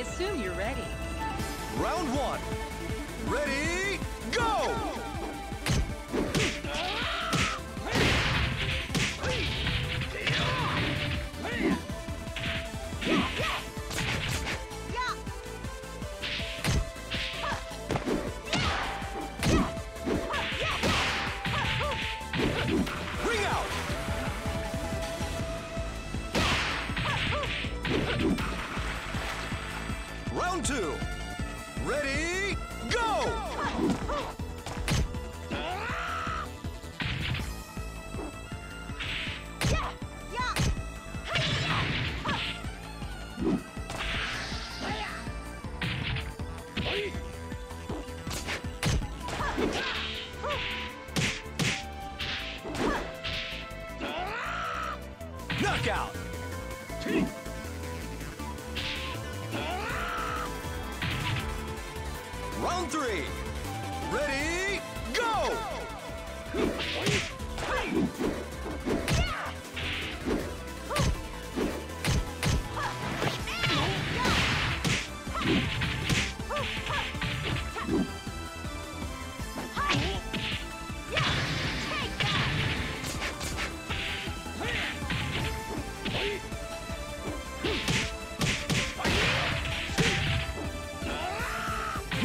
assume you're ready. Round one. Ready, go! Ring out! Round two. Ready, go! Knockout! Round three. Ready, go!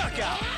Knockout!